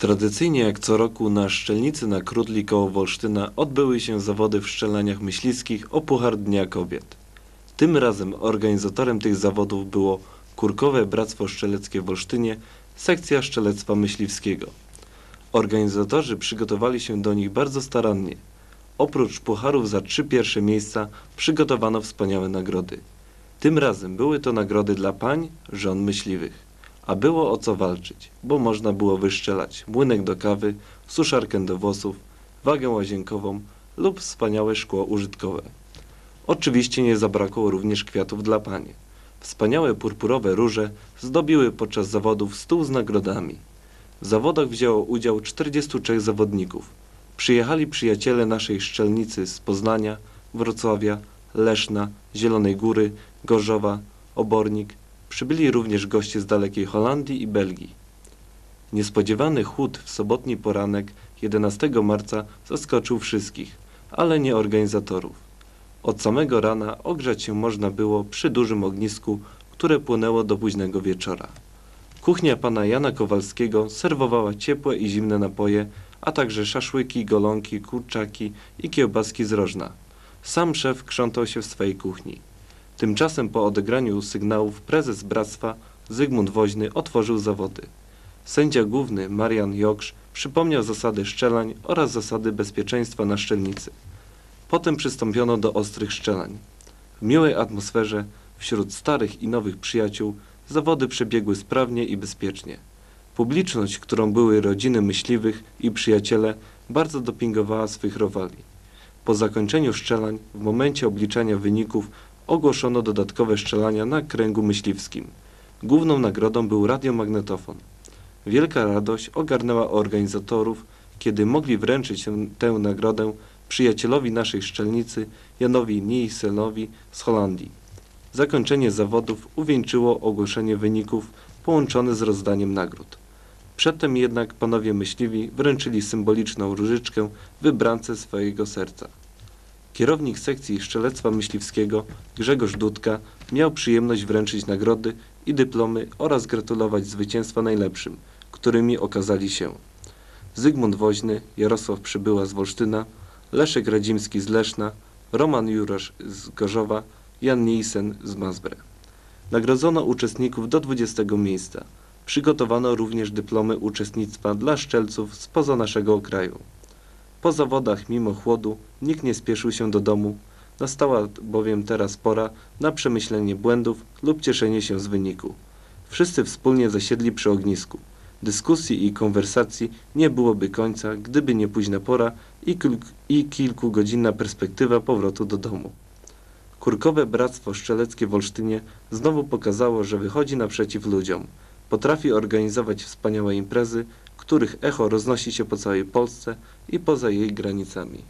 Tradycyjnie jak co roku na Szczelnicy na Krudli koło Wolsztyna odbyły się zawody w szczelaniach myśliwskich o Puchar Dnia Kobiet. Tym razem organizatorem tych zawodów było Kurkowe Bractwo Szczeleckie w Wolsztynie, sekcja szczelectwa myśliwskiego. Organizatorzy przygotowali się do nich bardzo starannie. Oprócz pucharów za trzy pierwsze miejsca przygotowano wspaniałe nagrody. Tym razem były to nagrody dla pań, żon myśliwych. A było o co walczyć, bo można było wyszczelać młynek do kawy, suszarkę do włosów, wagę łazienkową lub wspaniałe szkło użytkowe. Oczywiście nie zabrakło również kwiatów dla panie. Wspaniałe purpurowe róże zdobiły podczas zawodów stół z nagrodami. W zawodach wzięło udział 43 zawodników. Przyjechali przyjaciele naszej szczelnicy z Poznania, Wrocławia, Leszna, Zielonej Góry, Gorzowa, Obornik. Przybyli również goście z dalekiej Holandii i Belgii. Niespodziewany chłód w sobotni poranek 11 marca zaskoczył wszystkich, ale nie organizatorów. Od samego rana ogrzać się można było przy dużym ognisku, które płonęło do późnego wieczora. Kuchnia pana Jana Kowalskiego serwowała ciepłe i zimne napoje, a także szaszłyki, golonki, kurczaki i kiełbaski z rożna. Sam szef krzątał się w swojej kuchni. Tymczasem po odegraniu sygnałów prezes bractwa Zygmunt Woźny otworzył zawody. Sędzia główny Marian Joksz przypomniał zasady szczelań oraz zasady bezpieczeństwa na szczelnicy. Potem przystąpiono do ostrych szczelań. W miłej atmosferze, wśród starych i nowych przyjaciół, zawody przebiegły sprawnie i bezpiecznie. Publiczność, którą były rodziny myśliwych i przyjaciele, bardzo dopingowała swych rywali. Po zakończeniu szczelań, w momencie obliczania wyników, ogłoszono dodatkowe szczelania na kręgu myśliwskim. Główną nagrodą był radiomagnetofon. Wielka radość ogarnęła organizatorów, kiedy mogli wręczyć tę- nagrodę przyjacielowi naszej szczelnicy Janowi Nielsenowi z Holandii. Zakończenie zawodów uwieńczyło ogłoszenie wyników połączone z rozdaniem nagród. Przedtem jednak panowie myśliwi wręczyli symboliczną różyczkę wybrance swojego serca. Kierownik sekcji szczelectwa myśliwskiego Grzegorz Dudka miał przyjemność wręczyć nagrody i dyplomy oraz gratulować zwycięstwa najlepszym, którymi okazali się Zygmunt Woźny, Jarosław Przybyła z Wolsztyna, Leszek Radzimski z Leszna, Roman Jurasz z Gorzowa, Jan Nielsen z Mazbre. Nagrodzono uczestników do 20 miejsca. Przygotowano również dyplomy uczestnictwa dla szczelców spoza naszego kraju. Po zawodach, mimo chłodu, nikt nie spieszył się do domu. Nastała bowiem teraz pora na przemyślenie błędów lub cieszenie się z wyniku. Wszyscy wspólnie zasiedli przy ognisku. Dyskusji i konwersacji nie byłoby końca, gdyby nie późna pora i, kilk, i kilkugodzinna perspektywa powrotu do domu. Kurkowe Bractwo Szczeleckie w Olsztynie znowu pokazało, że wychodzi naprzeciw ludziom. Potrafi organizować wspaniałe imprezy, których echo roznosi się po całej Polsce i poza jej granicami.